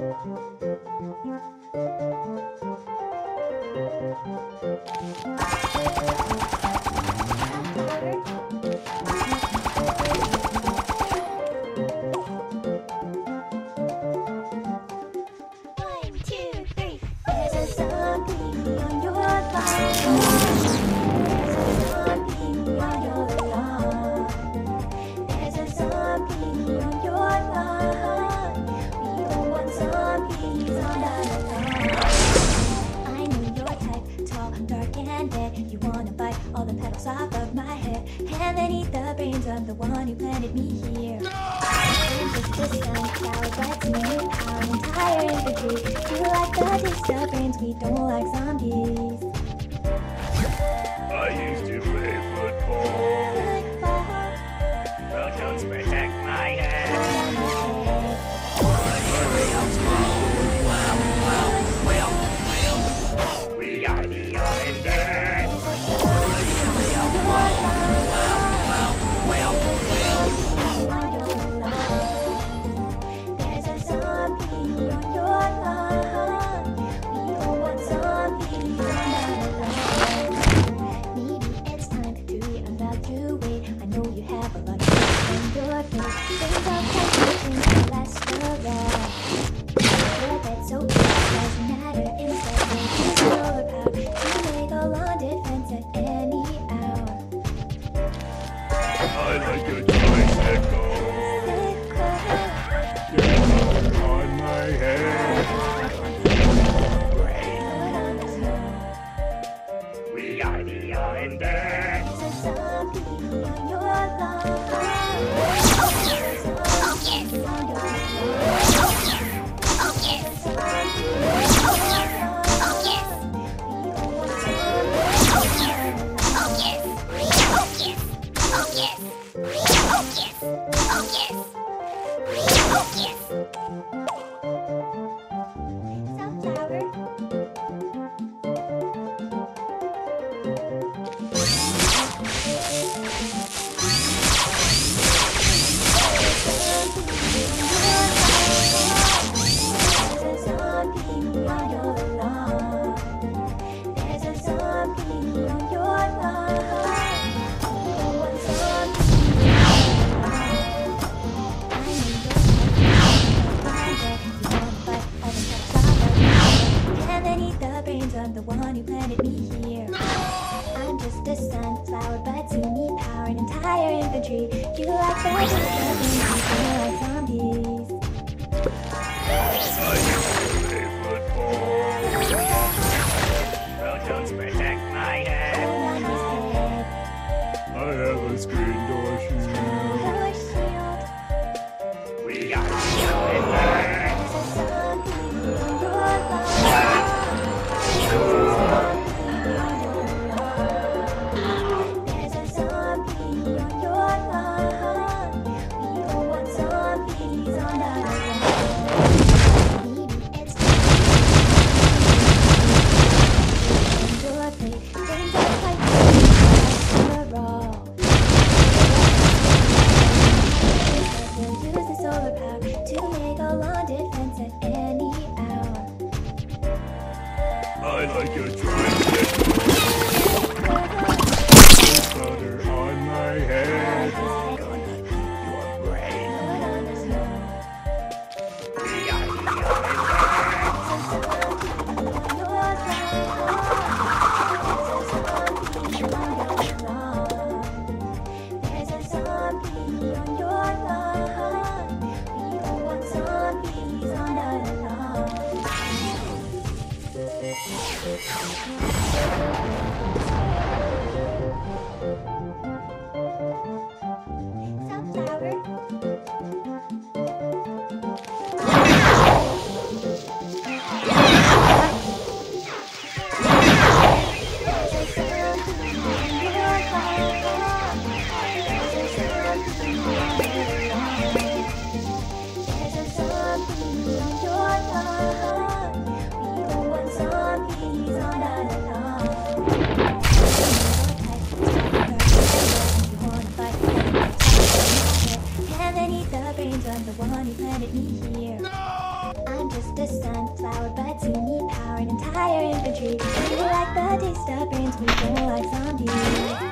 Thank you. top of my head. Heaven eat the brains of the one who planted me here. Just just sound sour entire infantry. You like the taste of brains, we don't like zombies. I used to play football. Counts my head. the eye, the there. 我会得 I'm the one who planted me here. No! I'm just a sunflower, but to me, power an entire infantry. We like the taste of brains, we feel like zombies.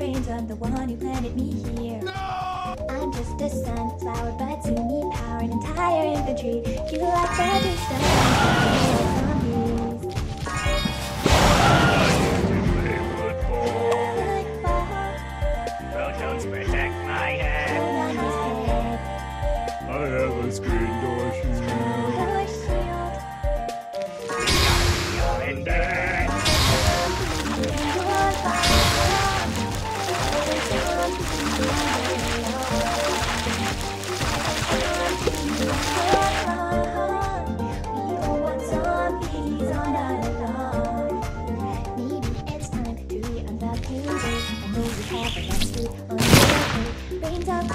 brains, I'm the one who planted me here. No! I'm just a sunflower, but to me, power an entire infantry. You like feather stuff.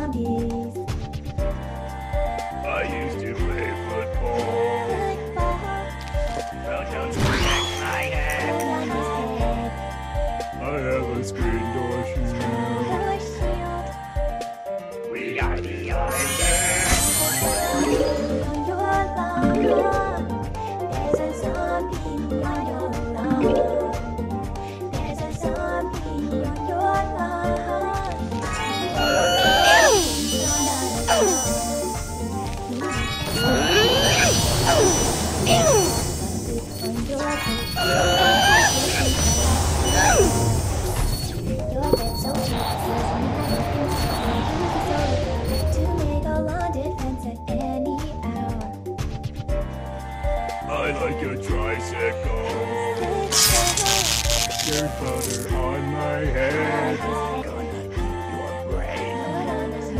zombies. I used to play football. Well, don't forget. I have a screen. butter on my head. Your brain.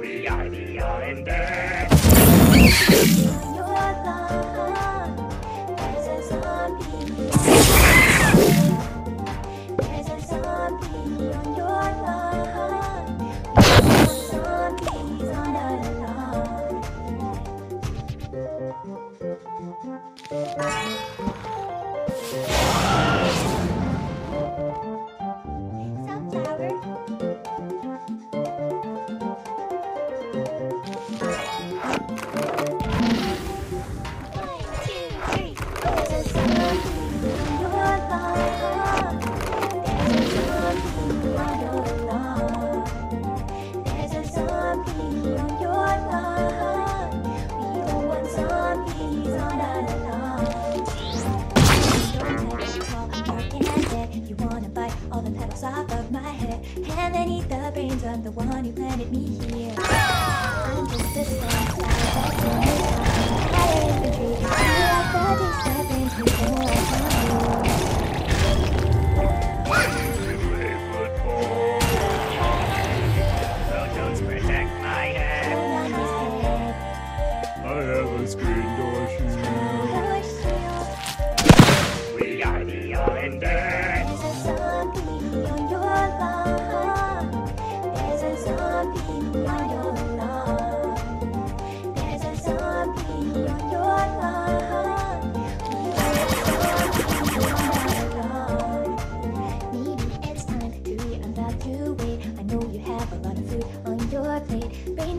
We are the undead.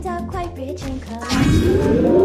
他快变成卡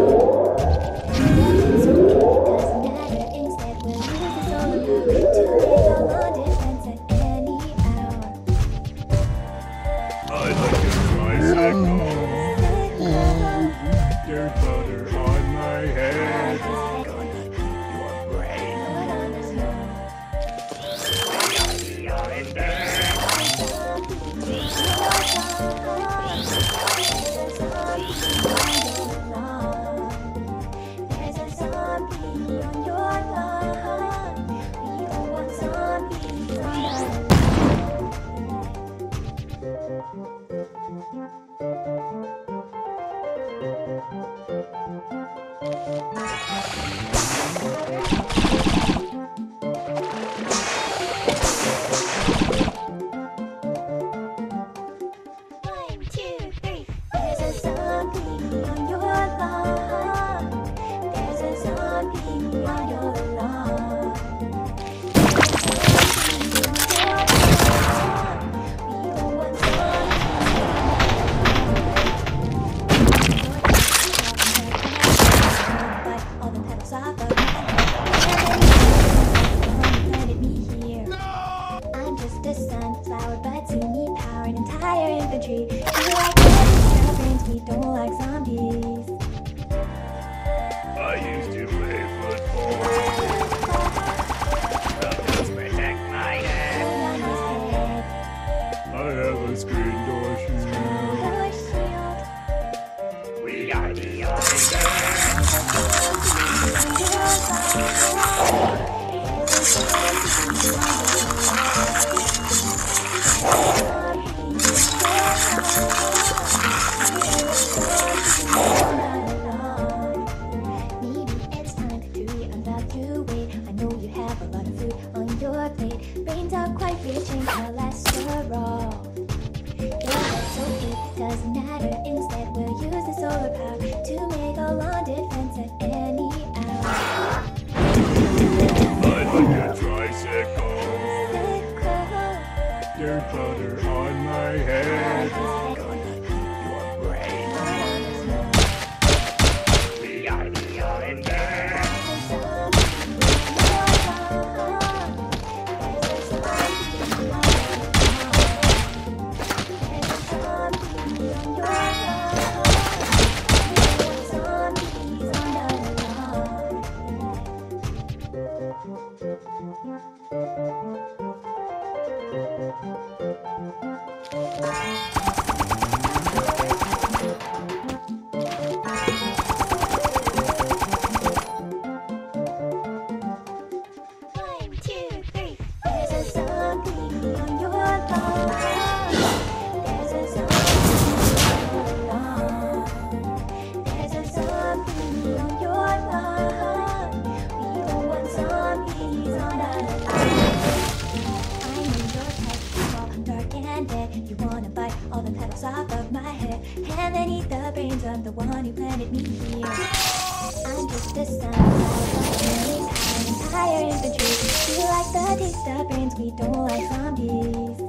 like the disturbance, we don't like zombies.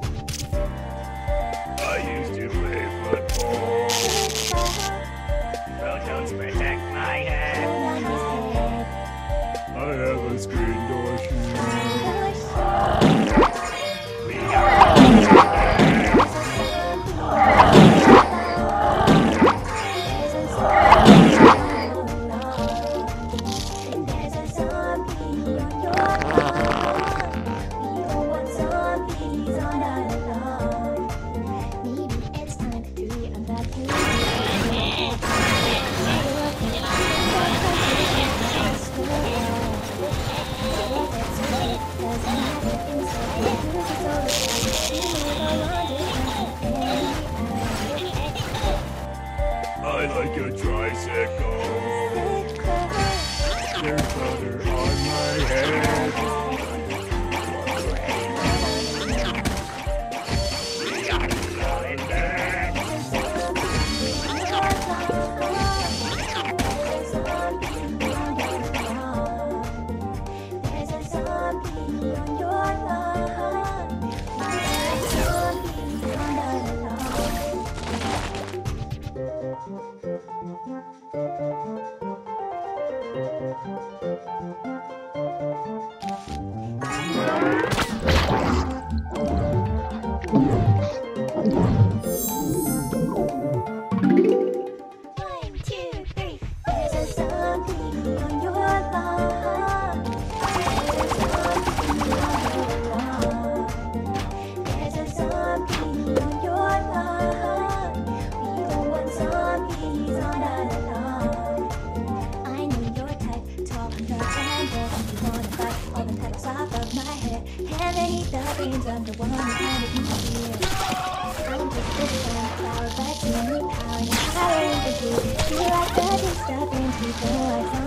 I used to tricycle. There's butter. Di 爱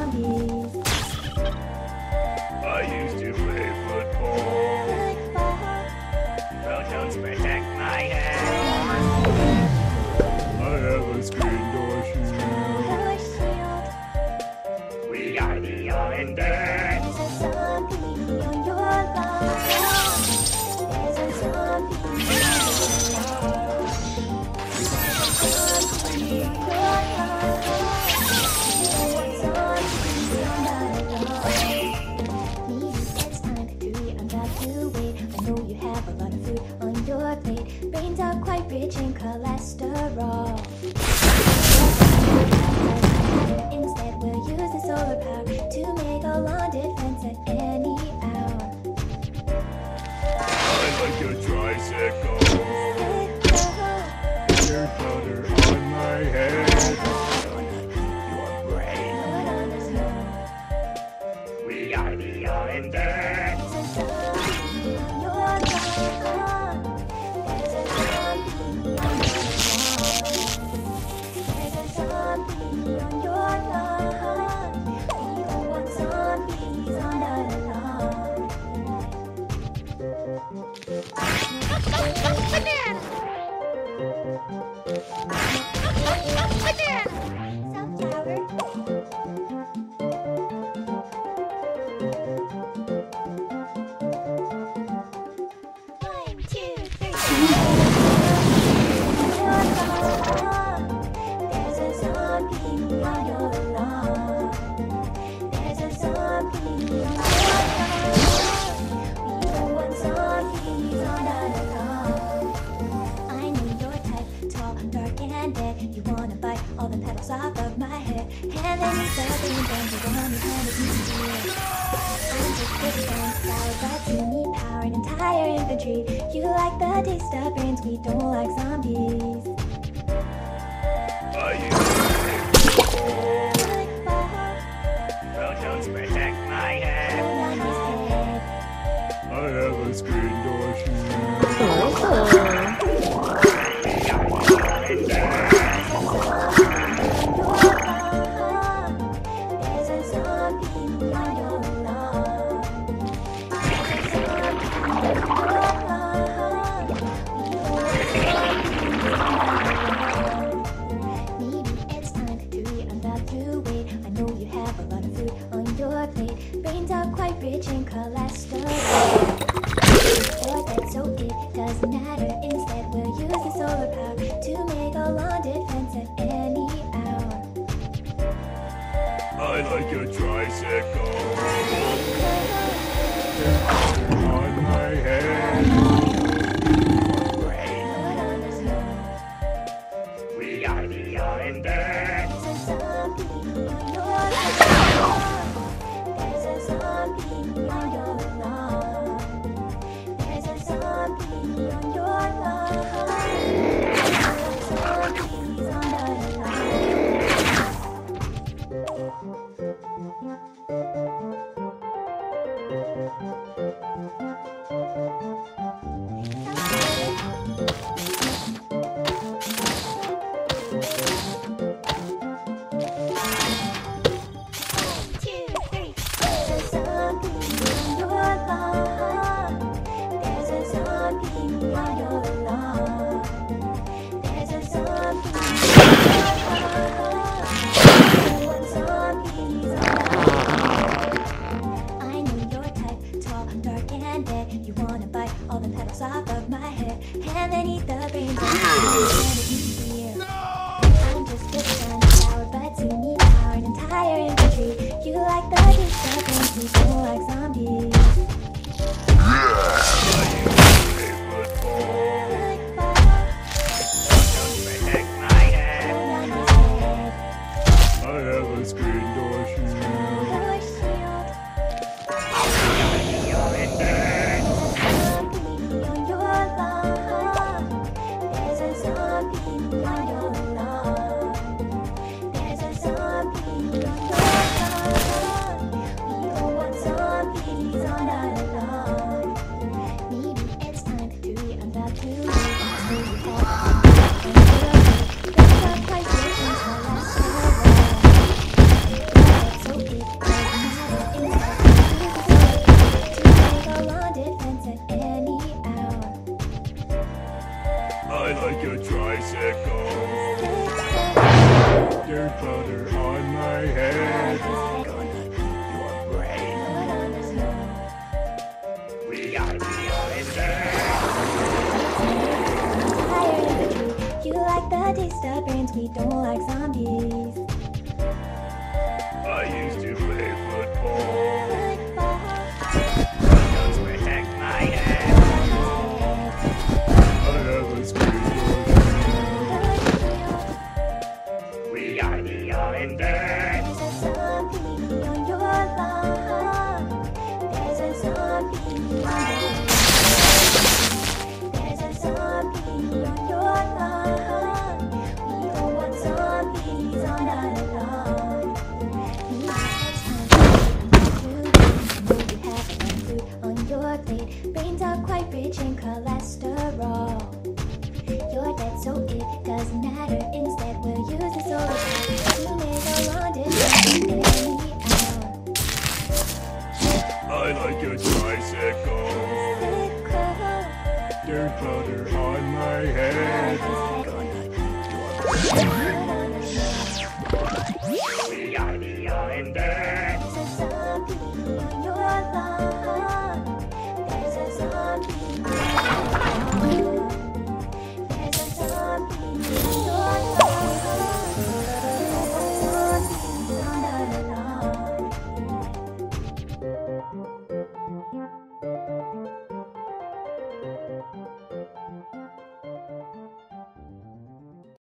something on your love. There's a something your love. bodies like zombies. I like a tricycle. There's butter on my head. We You like the taste of brains, we don't like zombies. I used to big. Beans are quite rich in cholesterol. You're dead, so it doesn't matter. Instead, we'll use this oil to make a London I like your tricycle. Your powder on my head. We are the undead. There's a zombie on your lawn.